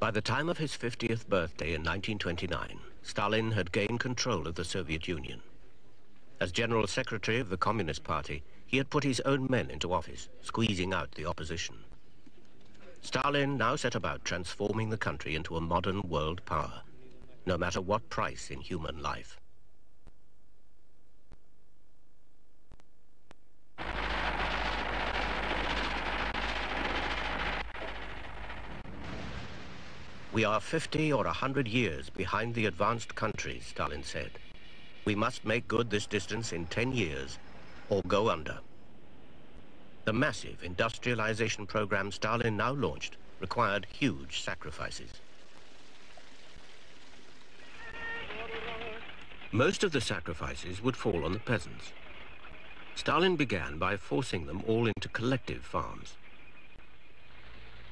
By the time of his 50th birthday in 1929, Stalin had gained control of the Soviet Union. As General Secretary of the Communist Party, he had put his own men into office, squeezing out the opposition. Stalin now set about transforming the country into a modern world power, no matter what price in human life. We are 50 or 100 years behind the advanced countries, Stalin said. We must make good this distance in 10 years or go under. The massive industrialization program Stalin now launched required huge sacrifices. Most of the sacrifices would fall on the peasants. Stalin began by forcing them all into collective farms.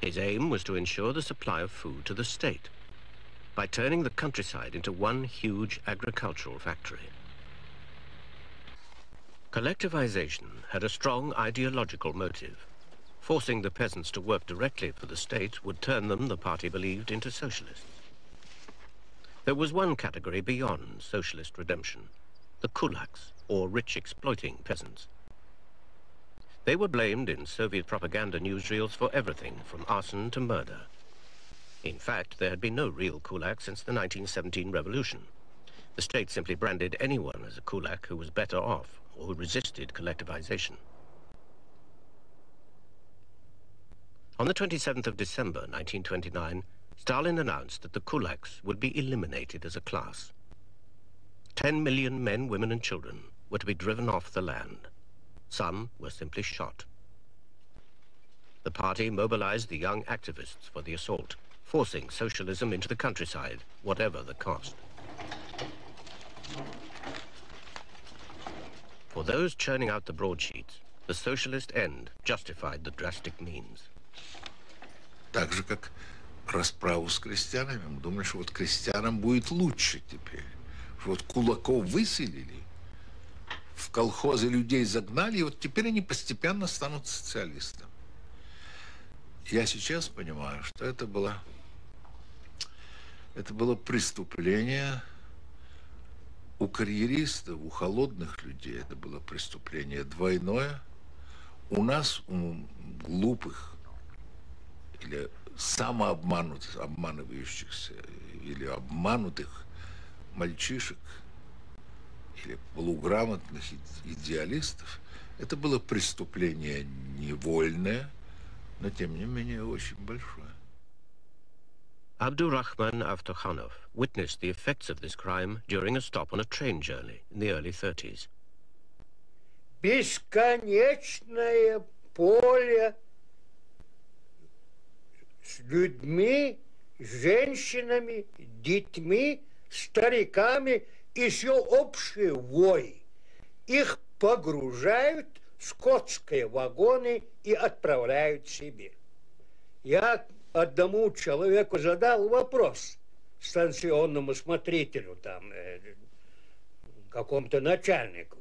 His aim was to ensure the supply of food to the state by turning the countryside into one huge agricultural factory. Collectivization had a strong ideological motive. Forcing the peasants to work directly for the state would turn them, the party believed, into socialists. There was one category beyond socialist redemption, the kulaks, or rich exploiting peasants. They were blamed in Soviet propaganda newsreels for everything from arson to murder. In fact, there had been no real kulak since the 1917 revolution. The state simply branded anyone as a kulak who was better off or who resisted collectivization. On the 27th of December 1929, Stalin announced that the kulaks would be eliminated as a class. Ten million men, women and children were to be driven off the land. Some were simply shot. The party mobilized the young activists for the assault, forcing socialism into the countryside, whatever the cost. For those churning out the broadsheets, the socialist end justified the drastic means. Так же, как расправу с крестьянами. Мы думали, что вот крестьянам будет лучше теперь. Вот кулаков выселили, в колхозы людей загнали, и вот теперь они постепенно станут социалистами. Я сейчас понимаю, что это было, это было преступление у карьеристов, у холодных людей. Это было преступление двойное. У нас, у глупых или самообманутых, обманывающихся или обманутых мальчишек – или полуграмотных идеалистов, это было преступление невольное, но тем не менее очень большое. Abdurrahman Avtokhanov witnessed the effects of this crime during a stop on a train journey in the early 30s. Бесконечное поле с людьми, женщинами, детьми, стариками – еще общий вой. Их погружают в скотские вагоны и отправляют себе. Я одному человеку задал вопрос, станционному смотрителю, там, э, какому-то начальнику.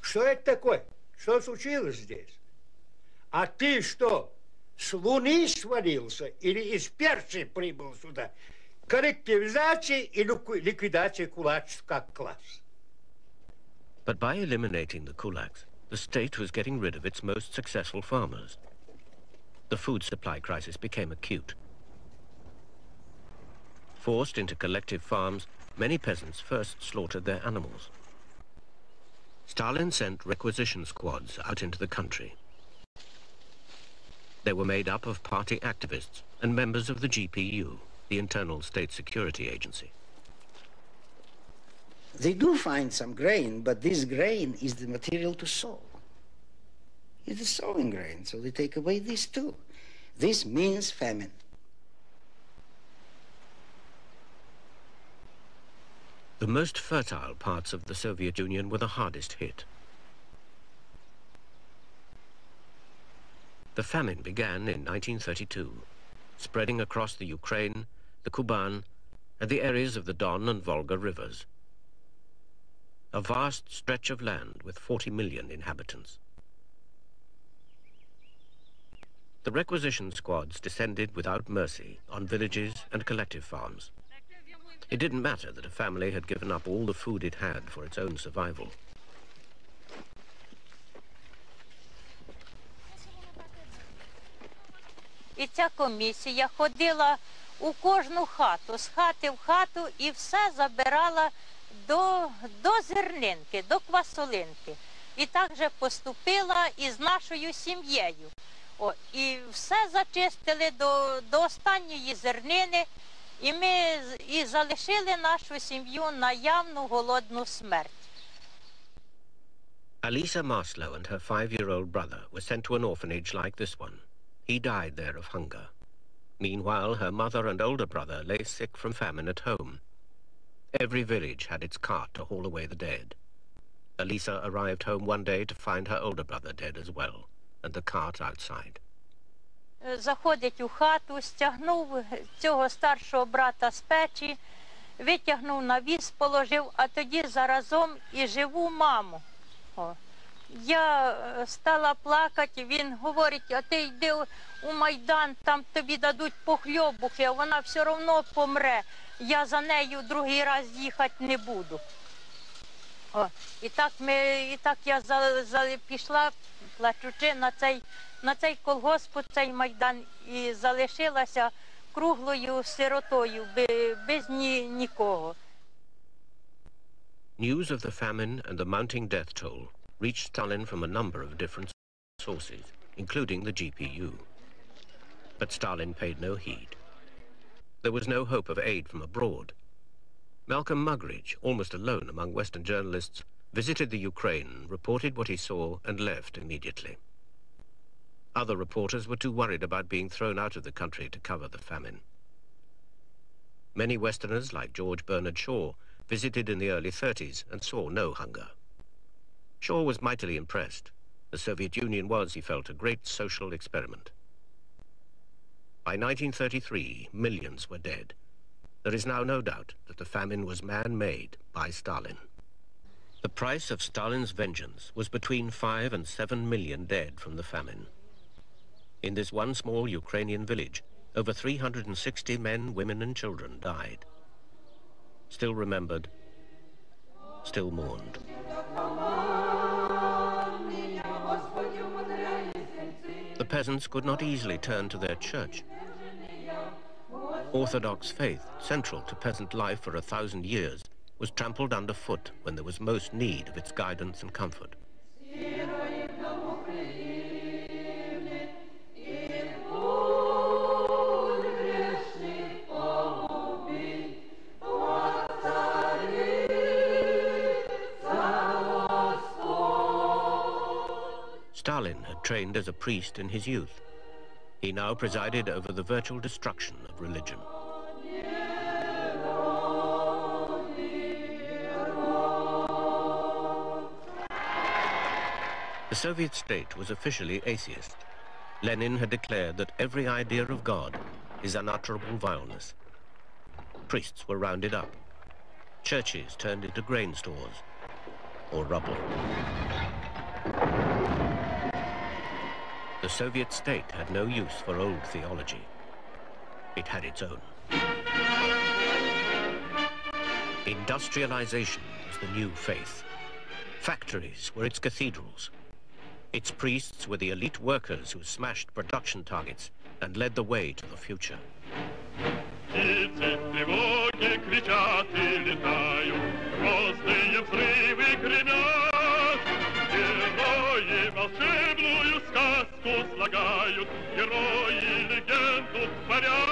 Что это такое? Что случилось здесь? А ты что, с Луны свалился или из Персии прибыл сюда? коллективизации и ликвидации кулачеств как класс. But by eliminating the kulaks, the state was getting rid of its most successful farmers. The food supply crisis became acute. Forced into collective farms, many peasants first slaughtered their animals. Stalin sent requisition squads out into the country. They were made up of party activists and members of the GPU the Internal State Security Agency. They do find some grain, but this grain is the material to sow. It's the sowing grain, so they take away this too. This means famine. The most fertile parts of the Soviet Union were the hardest hit. The famine began in 1932, spreading across the Ukraine, the Kuban, and the areas of the Don and Volga rivers. A vast stretch of land with 40 million inhabitants. The requisition squads descended without mercy on villages and collective farms. It didn't matter that a family had given up all the food it had for its own survival. І ця комісія ходила у кожну хату, з хати в хату і все забирала до, до зернинки, до квасолинки. І так же поступила і з нашою сім'єю. О, і все зачистили до, до останньої зернини, і ми і залишили нашу сім'ю на явну голодну смерть. Alisa Marslow and her five-year-old brother were sent to an orphanage like this one. He died there of hunger. Meanwhile, her mother and older brother lay sick from famine at home. Every village had its cart to haul away the dead. Alisa arrived home one day to find her older brother dead as well, and the cart outside. Е, Заходить у хату, стягнув цього старшого брата з печі, витягнув на віз, положив, а тоді заразом і живу маму. О. Я е, стала плакати, він говорить, а ти йди у- Майдан, там тобі дадуть похльобухи, а вона все одно помре. Я за нею другий раз їхати не буду. О, і так ми, і так я за, за, пішла, плачучи на цей, на цей колгосп, цей майдан, і залишилася круглою сиротою, без ні, нікого. News of the famine and the mounting death toll reached Stalin from a number of different sources, including the GPU. But Stalin paid no heed. There was no hope of aid from abroad. Malcolm Muggeridge, almost alone among Western journalists, visited the Ukraine, reported what he saw, and left immediately. Other reporters were too worried about being thrown out of the country to cover the famine. Many Westerners, like George Bernard Shaw, visited in the early 30s and saw no hunger. Shaw was mightily impressed. The Soviet Union was, he felt, a great social experiment. By 1933, millions were dead. There is now no doubt that the famine was man-made by Stalin. The price of Stalin's vengeance was between five and seven million dead from the famine. In this one small Ukrainian village, over 360 men, women and children died. Still remembered, still mourned. Peasants could not easily turn to their church. Orthodox faith, central to peasant life for a thousand years, was trampled underfoot when there was most need of its guidance and comfort. Trained as a priest in his youth. He now presided over the virtual destruction of religion. The Soviet state was officially atheist. Lenin had declared that every idea of God is unutterable vileness. Priests were rounded up. Churches turned into grain stores or rubble. The Soviet state had no use for old theology. It had its own. Industrialization was the new faith. Factories were its cathedrals. Its priests were the elite workers who smashed production targets and led the way to the future. слагают, Герои легенду творят.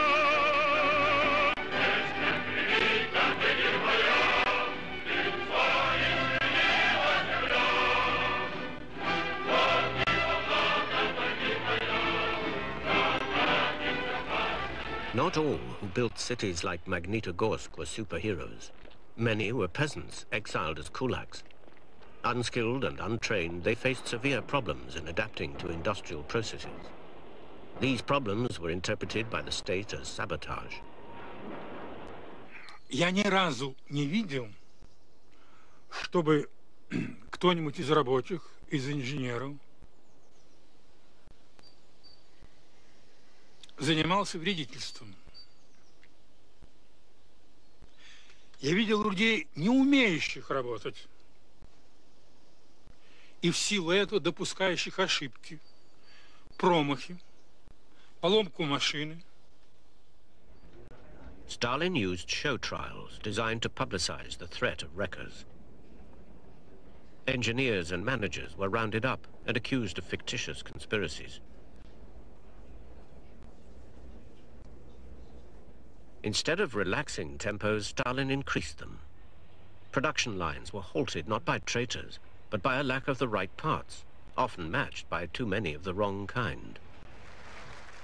Not all who built cities like Magnitogorsk were superheroes. Many were peasants exiled as kulaks. Unskilled and untrained, they faced severe problems in adapting to industrial processes. These problems were interpreted by the state as sabotage. Я ни разу не видел, чтобы кто-нибудь из рабочих, из инженеров занимался вредительством. Я видел людей, не умеющих работать, и в силу этого допускающих ошибки, промахи, поломку машины. Stalin used show trials designed to publicize the threat of wreckers. Engineers and managers were rounded up and accused of fictitious conspiracies. Instead of relaxing tempos, Stalin increased them. Production lines were halted not by traitors, but by a lack of the right parts, often matched by too many of the wrong kind.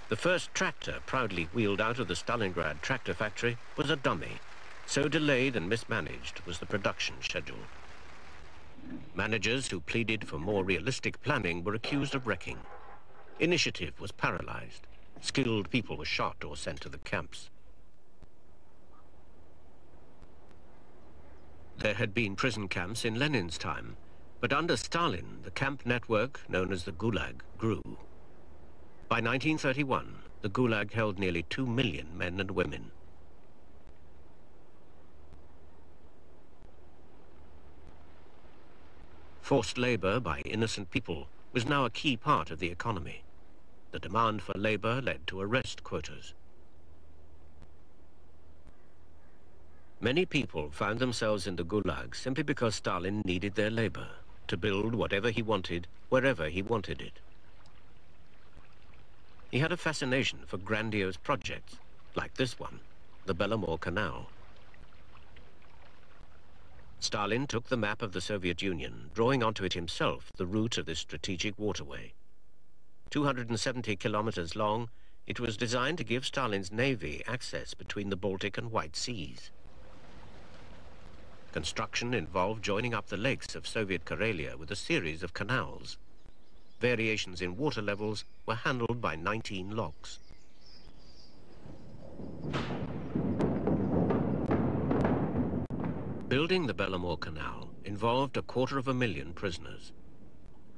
The first tractor proudly wheeled out of the Stalingrad tractor factory was a dummy. So delayed and mismanaged was the production schedule. Managers who pleaded for more realistic planning were accused of wrecking. Initiative was paralyzed. Skilled people were shot or sent to the camps. There had been prison camps in Lenin's time, but under Stalin, the camp network, known as the Gulag, grew. By 1931, the Gulag held nearly two million men and women. Forced labor by innocent people was now a key part of the economy. The demand for labor led to arrest quotas. Many people found themselves in the Gulag simply because Stalin needed their labor to build whatever he wanted, wherever he wanted it. He had a fascination for grandiose projects, like this one, the Belomor Canal. Stalin took the map of the Soviet Union, drawing onto it himself the route of this strategic waterway. 270 kilometers long, it was designed to give Stalin's navy access between the Baltic and White Seas. Construction involved joining up the lakes of Soviet Karelia with a series of canals. Variations in water levels were handled by 19 locks. Building the Belomor Canal involved a quarter of a million prisoners.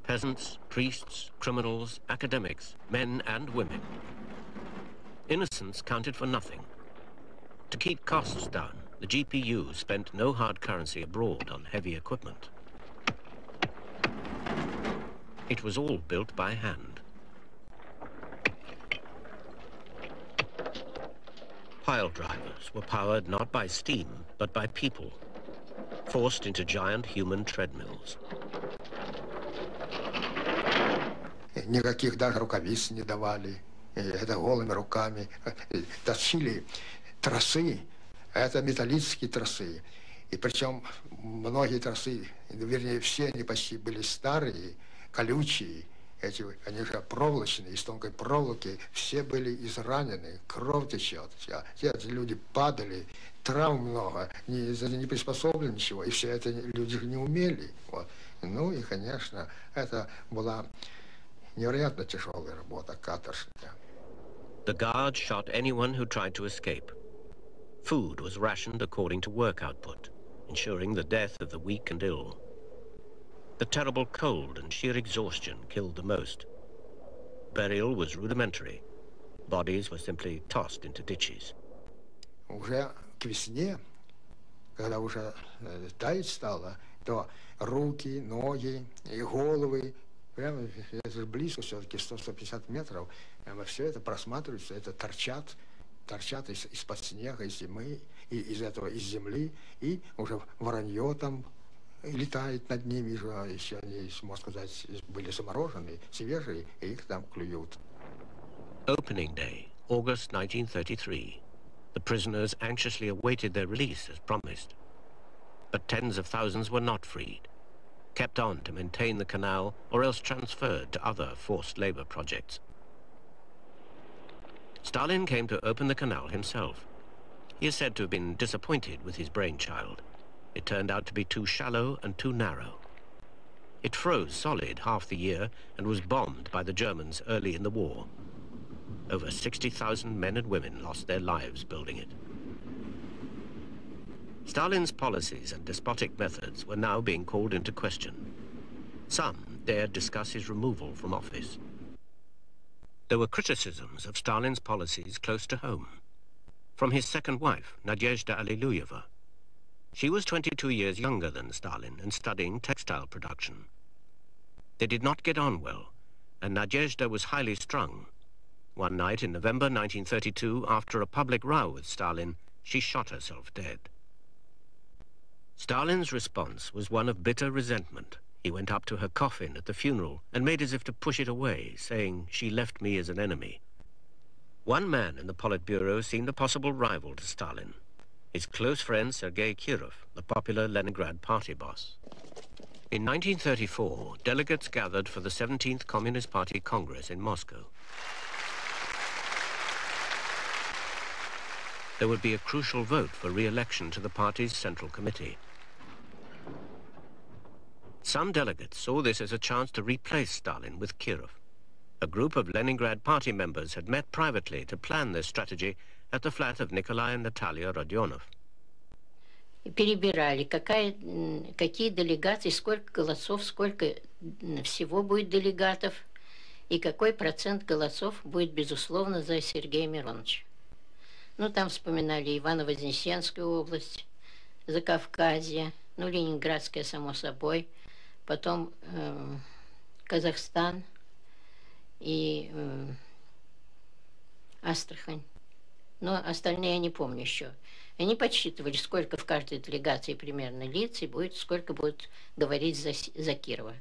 Peasants, priests, criminals, academics, men and women. Innocents counted for nothing. To keep costs down, the GPU spent no hard currency abroad on heavy equipment. It was all built by hand. Pile drivers were powered not by steam, but by people, forced into giant human treadmills. Никаких даже рукавиц не давали. Это голыми руками. Тащили тросы это металлические тросы. И причем многие тросы, вернее, все они почти были старые, колючие, эти, они же проволочные, из тонкой проволоки, все были изранены, кровь течет. Эти люди падали, травм много, не, не приспособлены ничего, и все это люди не умели. Вот. Ну и, конечно, это была невероятно тяжелая работа, каторжная. The guard shot anyone who tried to escape. Food was rationed according to work output, ensuring the death of the weak and ill. The terrible cold and sheer exhaustion killed the most. Burial was rudimentary. Bodies were simply tossed into ditches. Уже к весне, когда уже таять стало, то руки, ноги и головы, прямо это же близко все-таки 100-150 метров, прямо все это просматривается, это торчат торчат из, из-под снега, из зимы, и из этого, из земли, и уже воронье там летает над ними, еще они, можно сказать, были заморожены, свежие, и их там клюют. Opening day, August 1933. The prisoners anxiously awaited their release as promised. But tens of thousands were not freed, kept on to maintain the canal or else transferred to other forced labor projects. Stalin came to open the canal himself. He is said to have been disappointed with his brainchild. It turned out to be too shallow and too narrow. It froze solid half the year and was bombed by the Germans early in the war. Over 60,000 men and women lost their lives building it. Stalin's policies and despotic methods were now being called into question. Some dared discuss his removal from office. There were criticisms of Stalin's policies close to home. From his second wife, Nadezhda Alliluyeva. She was 22 years younger than Stalin and studying textile production. They did not get on well, and Nadezhda was highly strung. One night in November 1932, after a public row with Stalin, she shot herself dead. Stalin's response was one of bitter resentment. He went up to her coffin at the funeral and made as if to push it away, saying, she left me as an enemy. One man in the Politburo seemed a possible rival to Stalin, his close friend Sergei Kirov, the popular Leningrad party boss. In 1934, delegates gathered for the 17th Communist Party Congress in Moscow. There would be a crucial vote for re-election to the party's Central Committee. Some delegates saw this as a chance to replace Stalin with Kirov. A group of Leningrad party members had met privately to plan this strategy at the flat of Nikolai and Natalia Rodionov. перебирали, какая, какие делегации, сколько голосов, сколько всего будет делегатов, и какой процент голосов будет, безусловно, за Сергея Мироновича. Ну, там вспоминали Ивано-Вознесенскую область, Закавказье, ну, Ленинградская, само собой, потом э, Казахстан и э, Астрахань. Но остальные я не помню еще. Они подсчитывали, сколько в каждой делегации примерно лиц, и будет, сколько будут говорить за, за Кирова.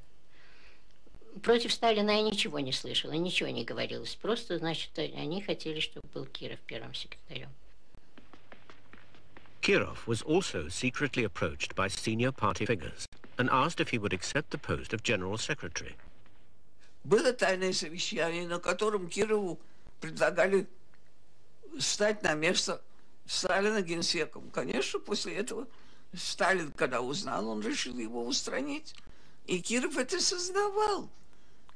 Против Сталина я ничего не слышала, ничего не говорилось. Просто, значит, они хотели, чтобы был Киров первым секретарем. Kirov was also secretly approached by senior party figures and asked if he would accept the post of general secretary. Было тайное совещание, на котором Кирову предлагали стать на место Сталина генсеком. Конечно, после этого Сталин, когда узнал, он решил его устранить. И Киров это сознавал.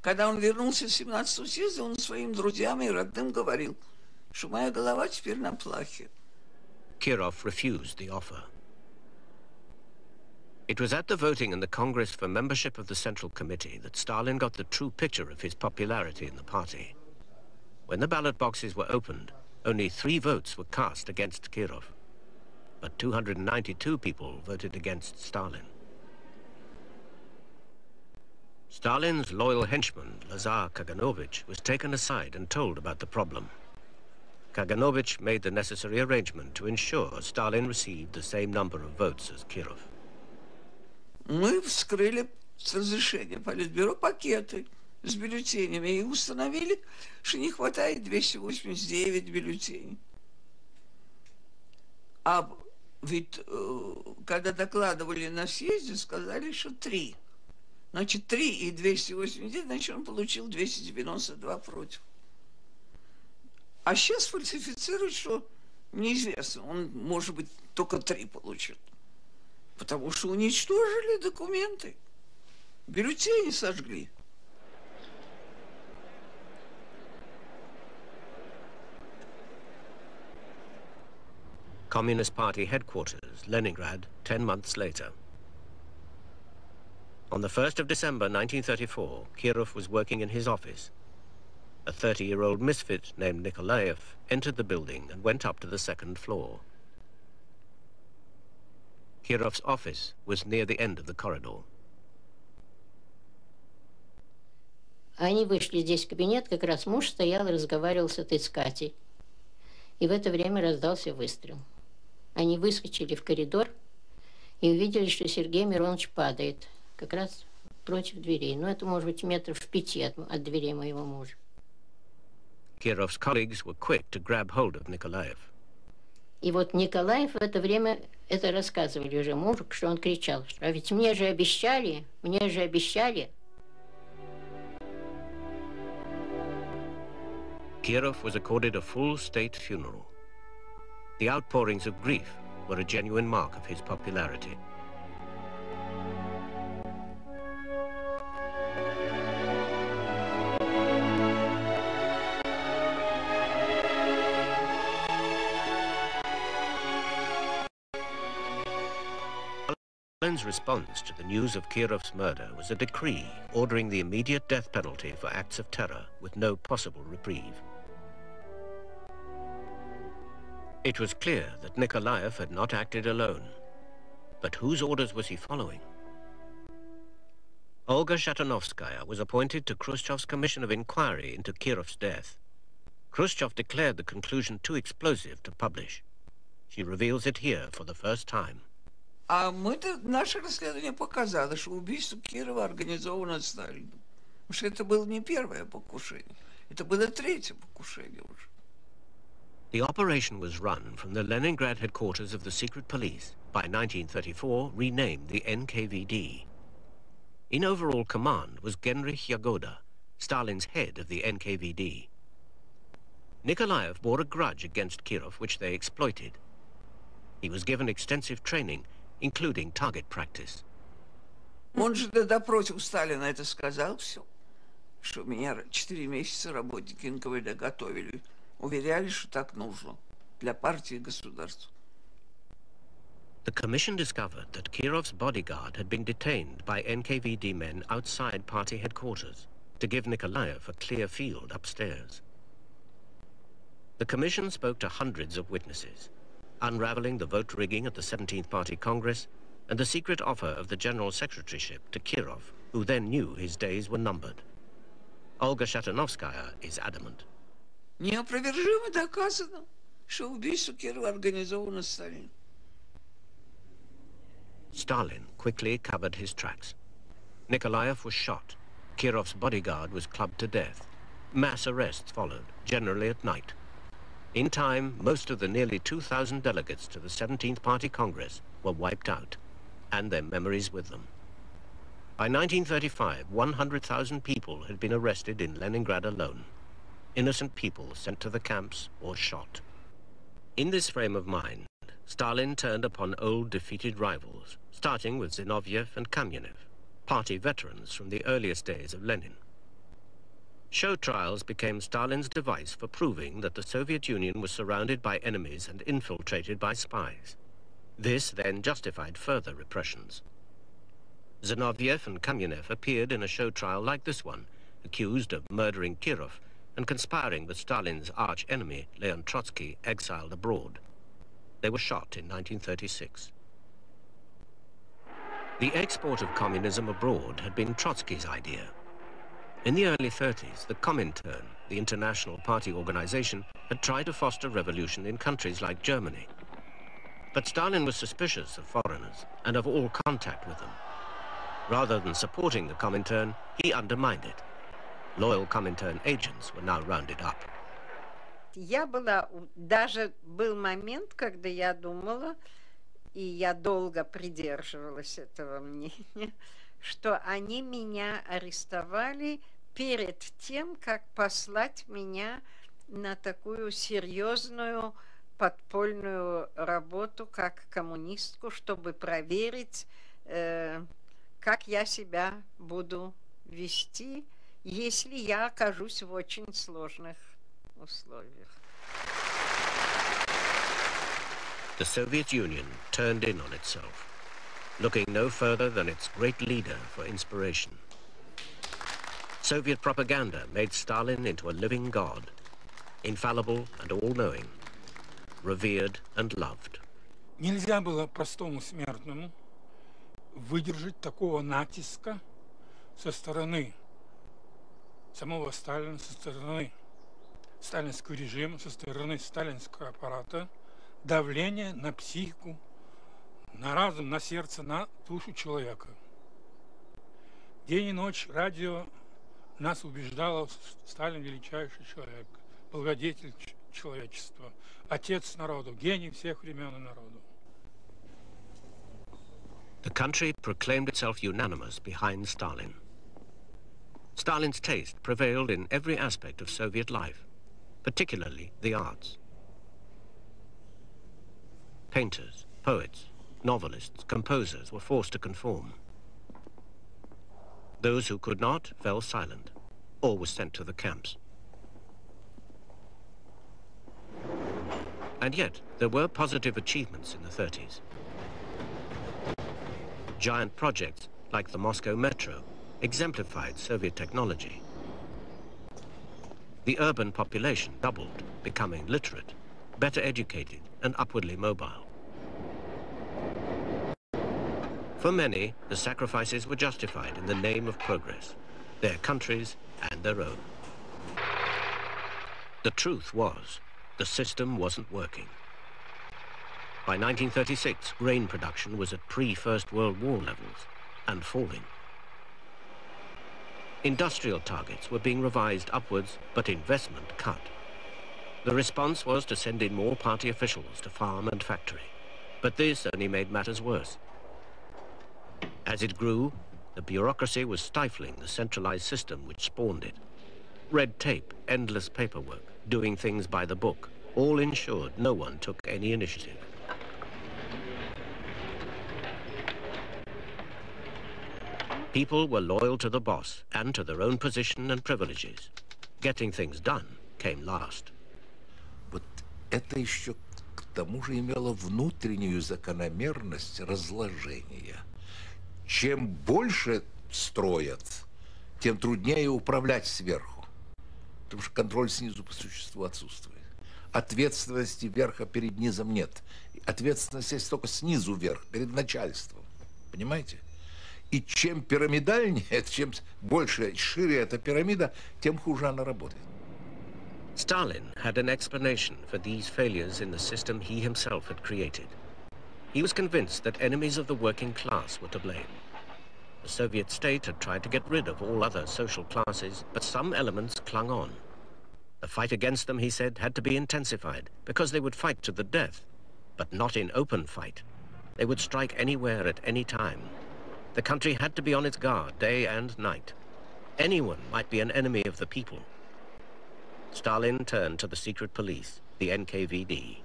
Когда он вернулся в 17 съезда, он своим друзьям и родным говорил, что моя голова теперь на плахе. Kirov refused the offer. It was at the voting in the Congress for membership of the Central Committee that Stalin got the true picture of his popularity in the party. When the ballot boxes were opened, only three votes were cast against Kirov, but 292 people voted against Stalin. Stalin's loyal henchman, Lazar Kaganovich, was taken aside and told about the problem. Kaganovich made the necessary arrangement to ensure Stalin received the same number of votes as Kirov. Мы вскрыли с разрешения Политбюро пакеты С бюллетенями и установили, что не хватает 289 бюллетеней. А ведь э, когда докладывали на съезде, сказали, что три. Значит, 3 и 289, значит, он получил 292 против. А сейчас фальсифицируют, что неизвестно. Он, может быть, только 3 получил. Потому что уничтожили документы. Бюллетени сожгли. Communist Party headquarters, Leningrad, 10 months later. On the 1st of December 1934, Kirov was working in his office. A 30-year-old misfit named Nikolaev entered the building and went up to the second floor. Kirov's office was near the end of the corridor. Они вышли здесь в кабинет, как раз муж стоял и разговаривал с этой Скатей. И в это время раздался выстрел. Они выскочили в коридор и увидели, что Сергей Миронович падает, как раз против дверей. Ну, это может быть метров в пяти от, от дверей моего мужа. Kirov's colleagues were quick to grab hold of Nikolaev. И вот Николаев в это время это рассказывали уже мужу, что он кричал, что а ведь мне же обещали, мне же обещали. Kirov was accorded a full state funeral. The outpourings of grief were a genuine mark of his popularity. Stalin's response to the news of Kirov's murder was a decree ordering the immediate death penalty for acts of terror with no possible reprieve. It was clear that Nikolaev had not acted alone. But whose orders was he following? Olga Shatunovskaya was appointed to Khrushchev's Commission of Inquiry into Kirov's death. Khrushchev declared the conclusion too explosive to publish. She reveals it here for the first time. Потому что это было не первое покушение, это было третье покушение уже. The operation was run from the Leningrad headquarters of the secret police, by 1934 renamed the NKVD. In overall command was Genrikh Yagoda, Stalin's head of the NKVD. Nikolaev bore a grudge against Kirov, which they exploited. He was given extensive training, including target practice. Он же на допросе у Сталина это сказал все, что меня четыре месяца работники НКВД готовили, уверяли, что так нужно для партии и государства. The commission discovered that Kirov's bodyguard had been detained by NKVD men outside party headquarters to give Nikolaev a clear field upstairs. The commission spoke to hundreds of witnesses, unraveling the vote rigging at the 17th Party Congress and the secret offer of the General Secretaryship to Kirov, who then knew his days were numbered. Olga Shatunovskaya is adamant. Неопровержимо доказано, что убийство Кирова организовано Сталином. Stalin quickly covered his tracks. Nikolaev was shot. Kirov's bodyguard was clubbed to death. Mass arrests followed, generally at night. In time, most of the nearly 2,000 delegates to the 17th Party Congress were wiped out, and their memories with them. By 1935, 100,000 people had been arrested in Leningrad alone. Innocent people sent to the camps or shot. In this frame of mind, Stalin turned upon old defeated rivals, starting with Zinoviev and Kamenev, party veterans from the earliest days of Lenin. Show trials became Stalin's device for proving that the Soviet Union was surrounded by enemies and infiltrated by spies. This then justified further repressions. Zinoviev and Kamenev appeared in a show trial like this one, accused of murdering Kirov and conspiring with Stalin's arch-enemy, Leon Trotsky, exiled abroad. They were shot in 1936. The export of communism abroad had been Trotsky's idea. In the early 30s, the Comintern, the international party organization, had tried to foster revolution in countries like Germany. But Stalin was suspicious of foreigners and of all contact with them. Rather than supporting the Comintern, he undermined it. Loyal Comintern agents were now rounded up. Я была, даже был момент, когда я думала, и я долго придерживалась этого мнения, что они меня арестовали перед тем, как послать меня на такую серьезную подпольную работу как коммунистку, чтобы проверить, э, как я себя буду вести, если я окажусь в очень сложных условиях. The Soviet Union turned in on itself, looking no further than its great leader for inspiration. Soviet propaganda made Stalin into a living god, infallible and all-knowing, revered and loved. Нельзя было простому смертному выдержать такого натиска со стороны самого Сталина, со стороны сталинского режима, со стороны сталинского аппарата, давление на психику, на разум, на сердце, на душу человека. День и ночь радио нас убеждало, Сталин величайший человек, благодетель человечества, отец народу, гений всех времен и народу. The country proclaimed itself unanimous behind Stalin. Stalin's taste prevailed in every aspect of Soviet life, particularly the arts. Painters, poets, novelists, composers were forced to conform. Those who could not fell silent or were sent to the camps. And yet, there were positive achievements in the 30s. Giant projects like the Moscow Metro exemplified Soviet technology. The urban population doubled, becoming literate, better educated and upwardly mobile. For many, the sacrifices were justified in the name of progress, their countries and their own. The truth was, the system wasn't working. By 1936, grain production was at pre-First World War levels and falling. Industrial targets were being revised upwards, but investment cut. The response was to send in more party officials to farm and factory. But this only made matters worse. As it grew, the bureaucracy was stifling the centralized system which spawned it. Red tape, endless paperwork, doing things by the book, all ensured no one took any initiative. People were loyal to the boss and to their own position and privileges. Getting things done came last. Вот это еще к тому же имело внутреннюю закономерность разложения. Чем больше строят, тем труднее управлять сверху. Потому что контроль снизу по существу отсутствует. Ответственности верха перед низом нет. Ответственность есть только снизу вверх, перед начальством. Понимаете? И чем пирамидальнее, чем больше, шире эта пирамида, тем хуже она работает. Stalin had an explanation for these failures in the system he himself had created. He was convinced that enemies of the working class were to blame. The Soviet state had tried to get rid of all other social classes, but some elements clung on. The fight against them, he said, had to be intensified because they would fight to the death, but not in open fight. They would strike anywhere at any time. The country had to be on its guard day and night. Anyone might be an enemy of the people. Stalin turned to the secret police, the NKVD.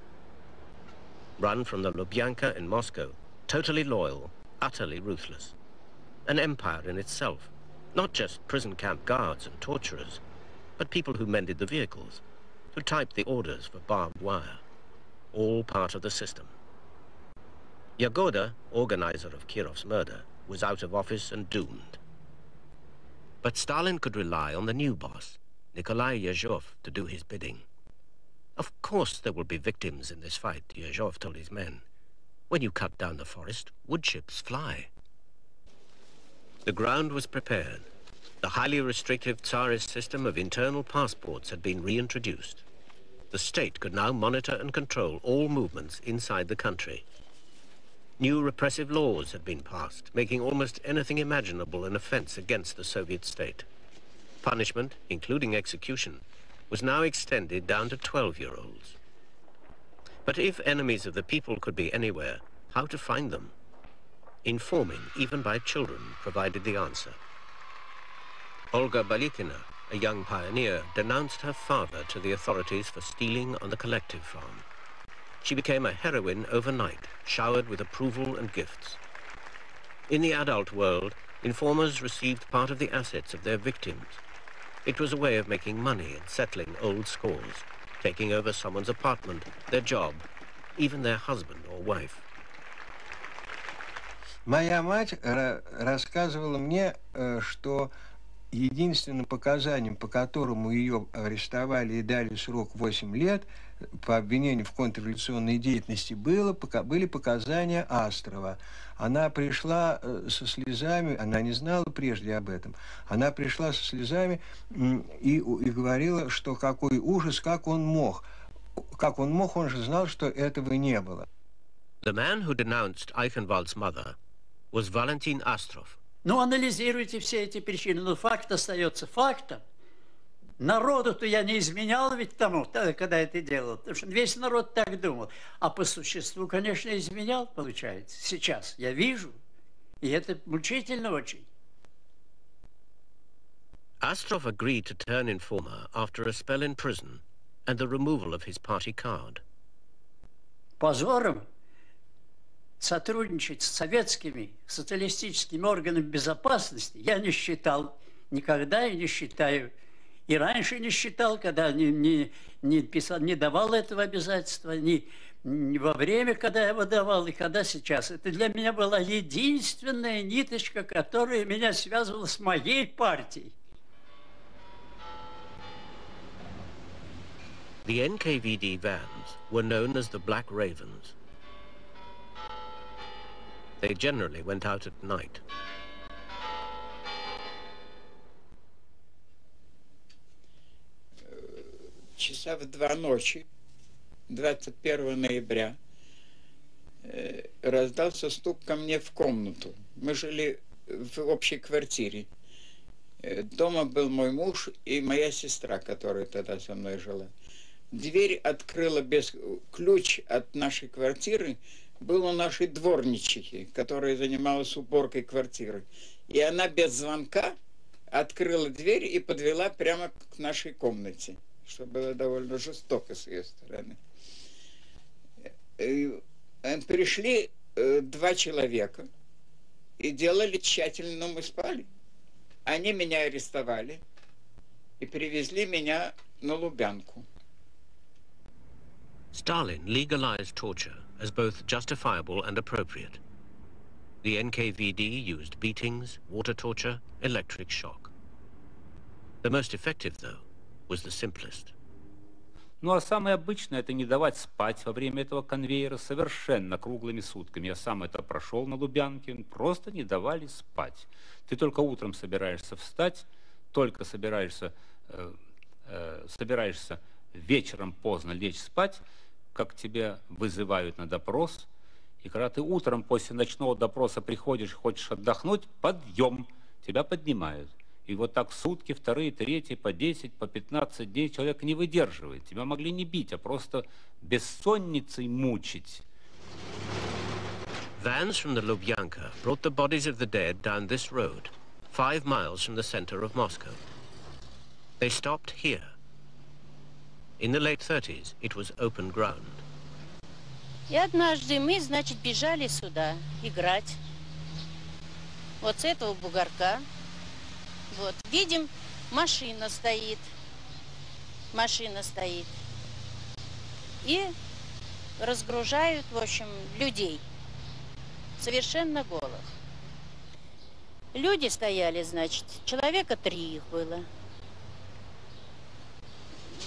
Run from the Lubyanka in Moscow, totally loyal, utterly ruthless. An empire in itself, not just prison camp guards and torturers, but people who mended the vehicles, who typed the orders for barbed wire. All part of the system. Yagoda, organizer of Kirov's murder, was out of office and doomed. But Stalin could rely on the new boss, Nikolai Yezhov, to do his bidding. Of course there will be victims in this fight, Yezhov told his men. When you cut down the forest, wood chips fly. The ground was prepared. The highly restrictive Tsarist system of internal passports had been reintroduced. The state could now monitor and control all movements inside the country. New repressive laws had been passed, making almost anything imaginable an offense against the Soviet state. Punishment, including execution, was now extended down to 12-year-olds. But if enemies of the people could be anywhere, how to find them? Informing, even by children, provided the answer. Olga Balikina, a young pioneer, denounced her father to the authorities for stealing on the collective farm. She became a heroine overnight, showered with approval and gifts. In the adult world, informers received part of the assets of their victims. It was a way of making money and settling old scores, taking over someone's apartment, their job, even their husband or wife. Моя мать рассказывала мне, что единственным показанием, по которому ее арестовали и дали срок 8 лет по обвинению в контрреволюционной деятельности, было, были показания Астрова. Она пришла со слезами, она не знала прежде об этом, она пришла со слезами и, и говорила, что какой ужас, как он мог. Как он мог, он же знал, что этого не было. The man who denounced Eichenwald's mother was Valentin Astrov. Ну, анализируйте все эти причины. Но факт остается фактом. Народу-то я не изменял ведь тому, когда это делал. Потому что весь народ так думал. А по существу, конечно, изменял, получается. Сейчас я вижу. И это мучительно очень. Astrov agreed to turn informer after a spell in prison and the removal of his party card. Позором сотрудничать с советскими социалистическими органами безопасности я не считал никогда и не считаю. И раньше не считал, когда не, не, не, писал, не давал этого обязательства, не, не во время, когда я выдавал, и когда сейчас. Это для меня была единственная ниточка, которая меня связывала с моей партией. The NKVD vans were known as the Black Ravens. They generally went out at night. Часа в два ночи 21 ноября э, раздался стук ко мне в комнату. Мы жили в общей квартире. Э, дома был мой муж и моя сестра, которая тогда со мной жила. Дверь открыла без... Ключ от нашей квартиры был у нашей дворничихи, которая занималась уборкой квартиры. И она без звонка открыла дверь и подвела прямо к нашей комнате, что было довольно жестоко с ее стороны. Э, пришли э, два человека и делали тщательно, но мы спали. Они меня арестовали и привезли меня на Лубянку. Stalin legalized torture as both justifiable and appropriate. The NKVD used beatings, water torture, electric shock. The most effective, though. Ну а самое обычное это не давать спать во время этого конвейера совершенно круглыми сутками. Я сам это прошел на Лубянке, просто не давали спать. Ты только утром собираешься встать, только собираешься, э, э, собираешься вечером поздно лечь спать, как тебя вызывают на допрос. И когда ты утром после ночного допроса приходишь, хочешь отдохнуть, подъем, тебя поднимают. И вот так сутки, вторые, третьи, по 10, по 15 дней человек не выдерживает. Тебя могли не бить, а просто бессонницей мучить. Vans from the Lubyanka brought the bodies of the dead down this road, five miles from the center of Moscow. They stopped here. In the late 30s, it was open ground. И однажды мы, значит, бежали сюда играть. Вот с этого бугорка Вот, видим, машина стоит. Машина стоит. И разгружают, в общем, людей. Совершенно голых. Люди стояли, значит, человека три их было.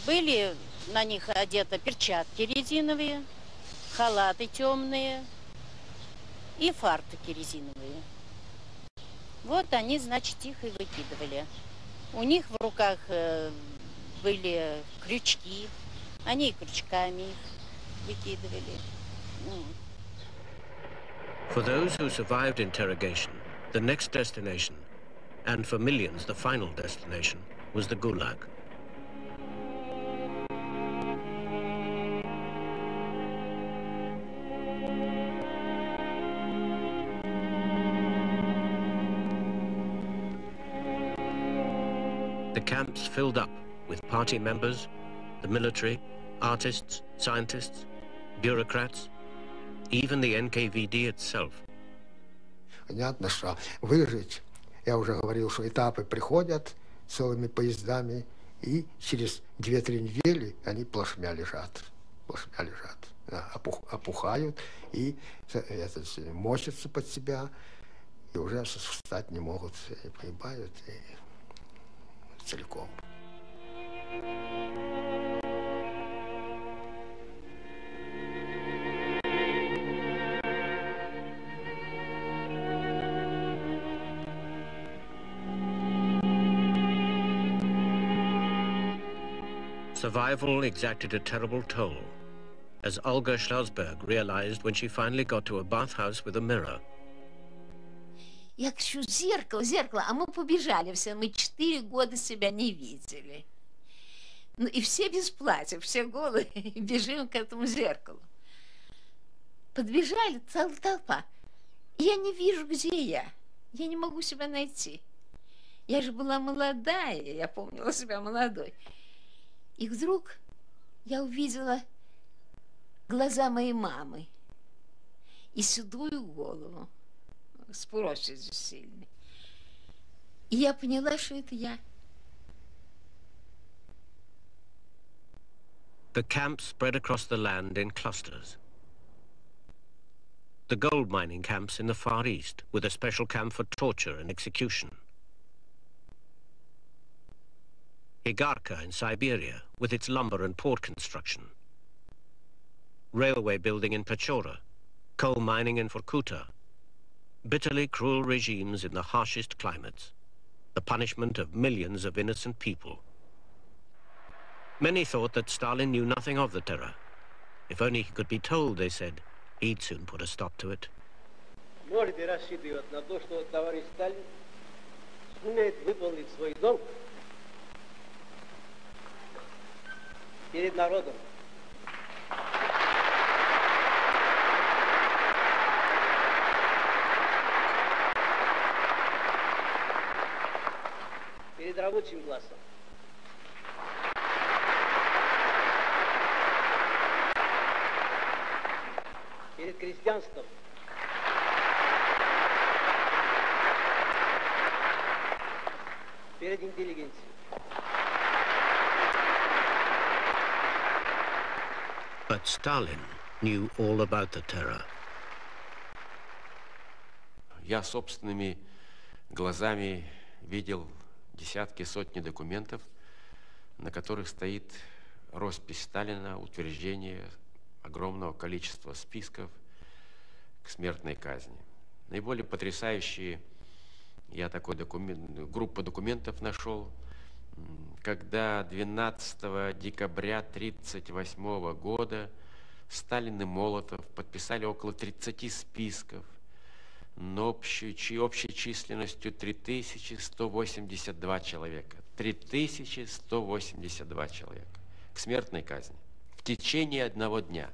Были на них одеты перчатки резиновые, халаты темные и фартуки резиновые. Вот они, значит, их и выкидывали. У них в руках э, были крючки, они и крючками их выкидывали. For those who survived interrogation, the next destination, and for millions the final destination, was the Gulag. Filled up with party members, the military, artists, scientists, bureaucrats, even the NKVD itself. Понятно, что выжить, я уже говорил, что этапы приходят целыми поездами, и через 2-3 недели они плашмя лежат. Плашмя лежат. Опух, опухают и это, мочатся под себя, и уже встать не могут, и погибают. И целиком. Survival exacted a terrible toll, as Olga Schlossberg realized when she finally got to a bathhouse with a mirror. Я кричу, зеркало, зеркало, а мы побежали все, мы четыре года себя не видели. Ну и все без платья, все голые, бежим к этому зеркалу. Подбежали, целая толпа. Я не вижу, где я. Я не могу себя найти. Я же была молодая, я помнила себя молодой. И вдруг я увидела глаза моей мамы и седую голову с проседью сильной. И я поняла, что это я. The camps spread across the land in clusters, the gold mining camps in the Far East, with a special camp for torture and execution. Igarka in Siberia, with its lumber and port construction. Railway building in Pechora, coal mining in Vorkuta. Bitterly cruel regimes in the harshest climates. The punishment of millions of innocent people. Many thought that Stalin knew nothing of the terror. If only he could be told, they said, he'd soon put a stop to it. Можете рассчитывать на то, что товарищ Сталин сумеет выполнить свой долг перед народом. Перед рабочим классом. Перед крестьянством. Перед интеллигенцией. But Stalin knew all about the terror. Я собственными глазами видел десятки, сотни документов, на которых стоит роспись Сталина, утверждение огромного количества списков к смертной казни. Наиболее потрясающие я такой документ, группу документов нашел, когда 12 декабря 1938 года Сталин и Молотов подписали около 30 списков, но общей, общей численностью 3182 человека. 3182 человека к смертной казни в течение одного дня.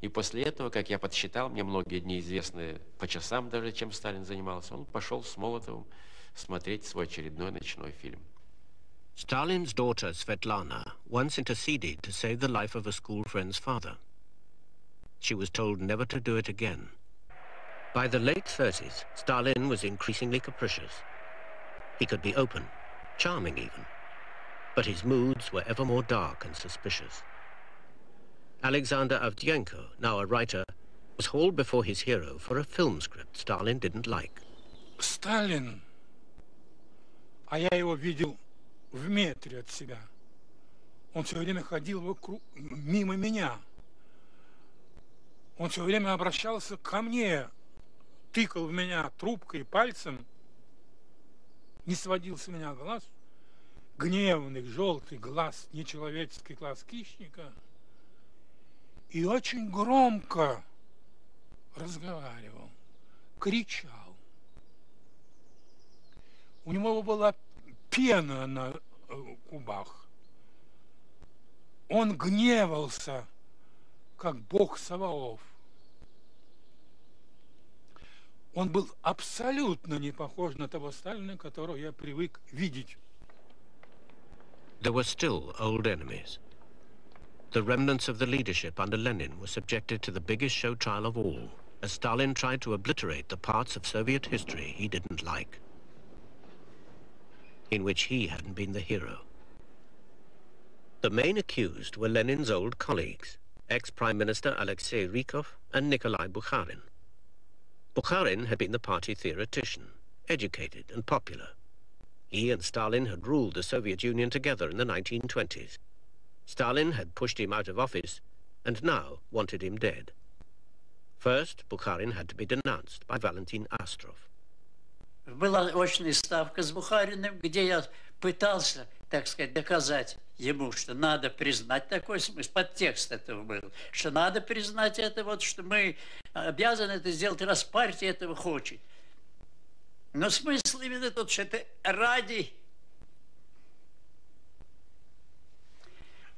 И после этого, как я подсчитал, мне многие дни известны по часам даже, чем Сталин занимался, он пошел с Молотовым смотреть свой очередной ночной фильм. Stalin's daughter Svetlana once interceded to save the life of a school friend's father. She was told never to do it again. By the late 30s, Stalin was increasingly capricious. He could be open, charming even, but his moods were ever more dark and suspicious. Alexander Avdyenko, now a writer, was hauled before his hero for a film script Stalin didn't like. Сталин, а я его видел в метре от себя. Он все время ходил вокруг, мимо меня. Он все время обращался ко мне, тыкал в меня трубкой, пальцем, не сводил с меня глаз. Гневный, желтый глаз, нечеловеческий глаз хищника. И очень громко разговаривал, кричал. У него была пена на губах. Он гневался, как бог Саваоф. Он был абсолютно не похож на того Сталина, которого я привык видеть. There were still old enemies. The remnants of the leadership under Lenin were subjected to the biggest show trial of all, as Stalin tried to obliterate the parts of Soviet history he didn't like, in which he hadn't been the hero. The main accused were Lenin's old colleagues, ex-Prime Minister Alexei Rykov and Nikolai Bukharin. Bukharin had been the party theoretician, educated and popular. He and Stalin had ruled the Soviet Union together in the 1920s. Stalin had pushed him out of office and now wanted him dead. First, Bukharin had to be denounced by Valentin Astrov. Была очная ставка с Бухариным, где я пытался, так сказать, доказать ему, что надо признать такой смысл, подтекст этого был, что надо признать это, вот, что мы обязаны это сделать, раз партия этого хочет. Но смысл именно тот, что это ради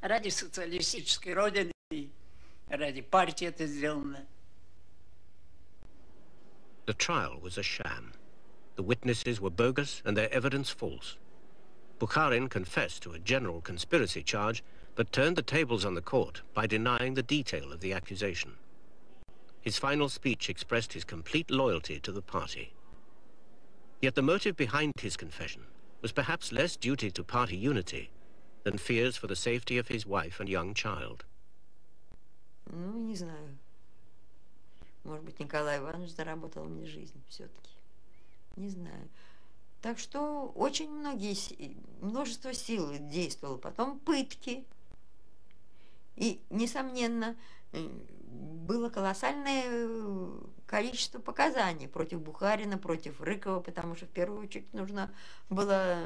ради социалистической родины, ради партии это сделано. The trial was a sham. The witnesses were bogus and their evidence false. Bukharin confessed to a general conspiracy charge, but turned the tables on the court by denying the detail of the accusation. His final speech expressed his complete loyalty to the party. Yet the motive behind his confession was perhaps less duty to party unity than fears for the safety of his wife and young child. Ну, не знаю. Может быть, Николай Иванович заработал мне жизнь все-таки. Не знаю. Так что очень многие, множество сил действовало. Потом пытки. И, несомненно, э, было колоссальное э, количество показаний против Бухарина, против Рыкова, потому что в первую очередь нужно было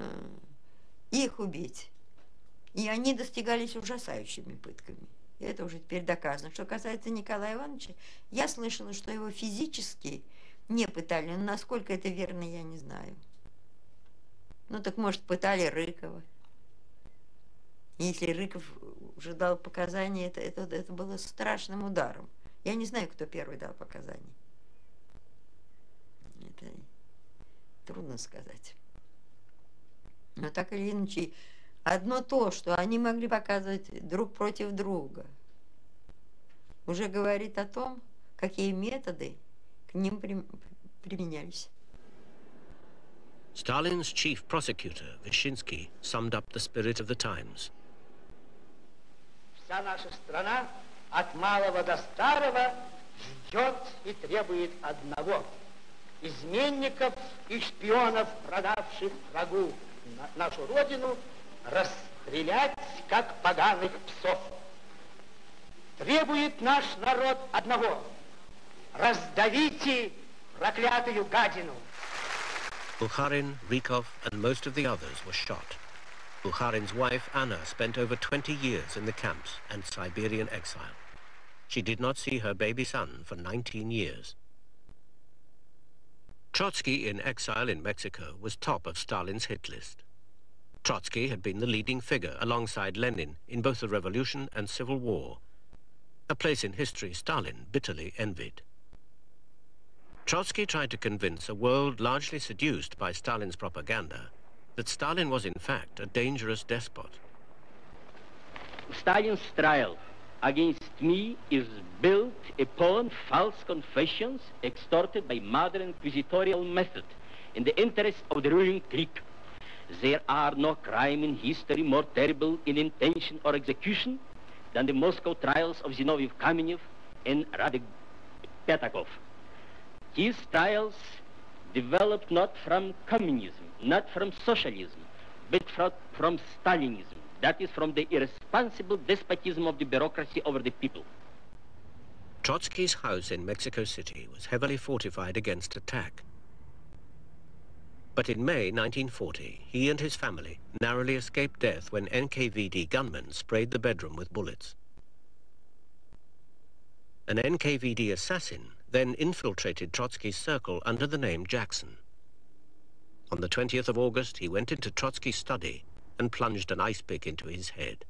их убить. И они достигались ужасающими пытками. И это уже теперь доказано. Что касается Николая Ивановича, я слышала, что его физически не пытали, но насколько это верно, я не знаю. Ну так, может, пытали Рыкова. Если Рыков уже дал показания, это, это, это было страшным ударом. Я не знаю, кто первый дал показания. Это трудно сказать. Но так или иначе, одно то, что они могли показывать друг против друга, уже говорит о том, какие методы к ним применялись. Stalin's chief prosecutor, Vyshinsky, summed up the spirit of the times. Вся наша страна от малого до старого ждет и требует одного – изменников и шпионов, продавших врагу нашу родину, расстрелять, как поганых псов. Требует наш народ одного – раздавите проклятую гадину. Bukharin, Rykov, and most of the others were shot. Bukharin's wife, Anna, spent over 20 years in the camps and Siberian exile. She did not see her baby son for 19 years. Trotsky in exile in Mexico was top of Stalin's hit list. Trotsky had been the leading figure alongside Lenin in both the revolution and civil war, a place in history Stalin bitterly envied. Trotsky tried to convince a world largely seduced by Stalin's propaganda that Stalin was in fact a dangerous despot. Stalin's trial against me is built upon false confessions extorted by modern inquisitorial method in the interest of the ruling clique. There are no crime in history more terrible in intention or execution than the Moscow trials of Zinoviev Kamenev and Radek Pyatakov. These trials developed not from communism, not from socialism, but from, from Stalinism. That is from the irresponsible despotism of the bureaucracy over the people. Trotsky's house in Mexico City was heavily fortified against attack. But in May 1940, he and his family narrowly escaped death when NKVD gunmen sprayed the bedroom with bullets. An NKVD assassin then infiltrated Trotsky's circle under the name Jackson. On the 20th of August, he went into Trotsky's study and plunged an ice pick into his head.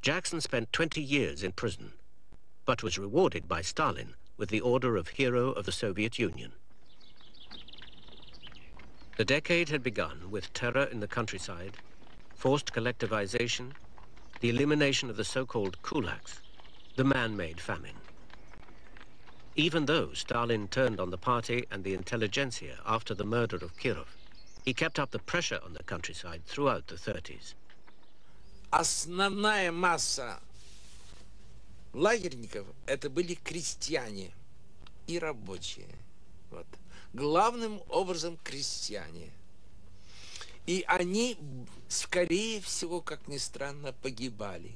Jackson spent 20 years in prison, but was rewarded by Stalin with the Order of Hero of the Soviet Union. The decade had begun with terror in the countryside, forced collectivization, the elimination of the so-called kulaks, the man-made famine. Even though Stalin turned on the party and the intelligentsia after the murder of Kirov, he kept up the pressure on the countryside throughout the 30s. Основная масса лагерников это были крестьяне и рабочие. Вот. Главным образом крестьяне. И они, скорее всего, как ни странно, погибали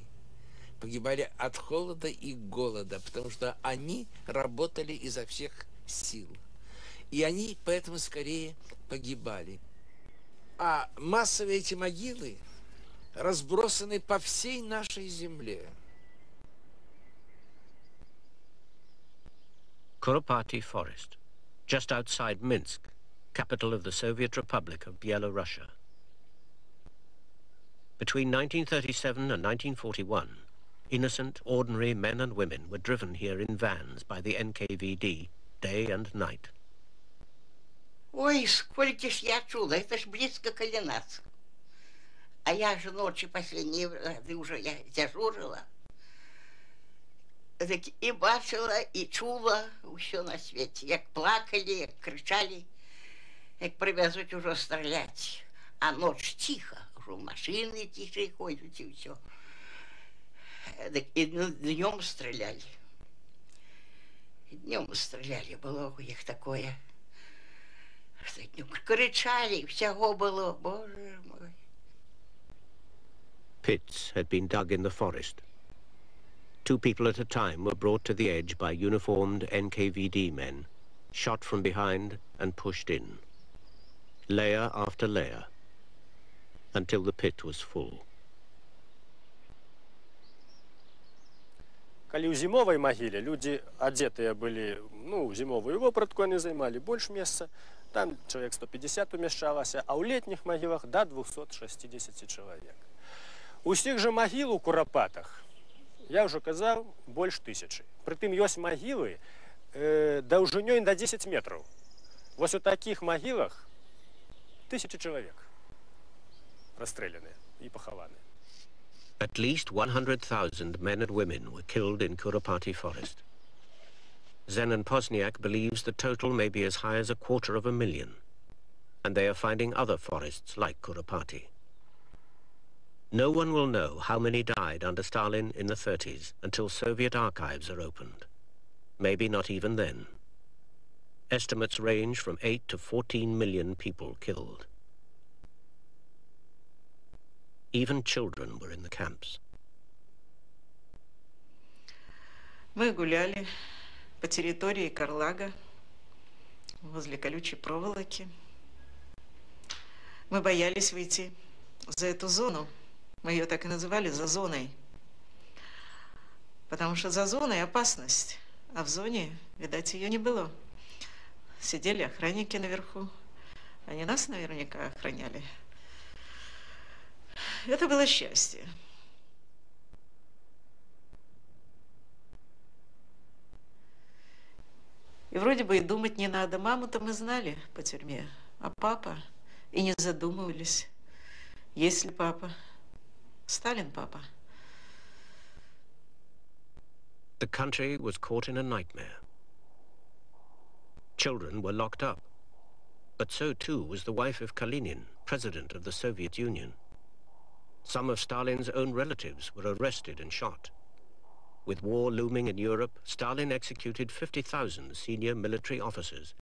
погибали от холода и голода, потому что они работали изо всех сил. И они поэтому скорее погибали. А массовые эти могилы разбросаны по всей нашей земле. Kuropati Forest, just outside Minsk, capital of the Soviet Republic of Byelorussia. Between 1937 and 1941, Innocent, ordinary men and women were driven here in vans by the NKVD day and night. Ой, сколько ж я чула, это ж близко к нас. А я же ночи последние разы уже я дежурила. Так і бачила, і чула все на свете. Як плакали, як кричали, як привезуть уже стрелять. А ночь тихо, уже машины тихо ходят и все. и днем стреляли. Днем стреляли, было у них такое. Что днем кричали, всего было, боже мой. Pits had been dug in the forest. Two people at a time were brought to the edge by uniformed NKVD men, shot from behind and pushed in. Layer after layer, until the pit was full. Калі ў зімовай магіле людзі адзетыя былі ну зімовую вопратку яны займалі больш месца там чалавек 150 умяшчалася а ў летніх магілах да 260 чалавек усіх жа магіл у курапатах я уже тысячи э, 10 метров. таких могилах тысячи человек расстреляны и At least 100,000 men and women were killed in Kurapaty forest. Zenon Posniak believes the total may be as high as a quarter of a million, and they are finding other forests like Kurapaty. No one will know how many died under Stalin in the 30s until Soviet archives are opened. Maybe not even then. Estimates range from 8 to 14 million people killed. Even children were in the camps. Мы гуляли по территории Карлага, возле колючей проволоки. Мы боялись выйти за эту зону. Мы ее так и называли за зоной. Потому что за зоной опасность, а в зоне, видать, ее не было. Сидели охранники наверху. Они нас наверняка охраняли. Это было счастье. И вроде бы и думать не надо. Маму-то мы знали по тюрьме, а папа и не задумывались. Есть ли папа? Stalin, Papa. The country was caught in a nightmare. Children were locked up, but so too was the wife of Kalinin, president of the Soviet Union. Some of Stalin's own relatives were arrested and shot. With war looming in Europe, Stalin executed 50,000 senior military officers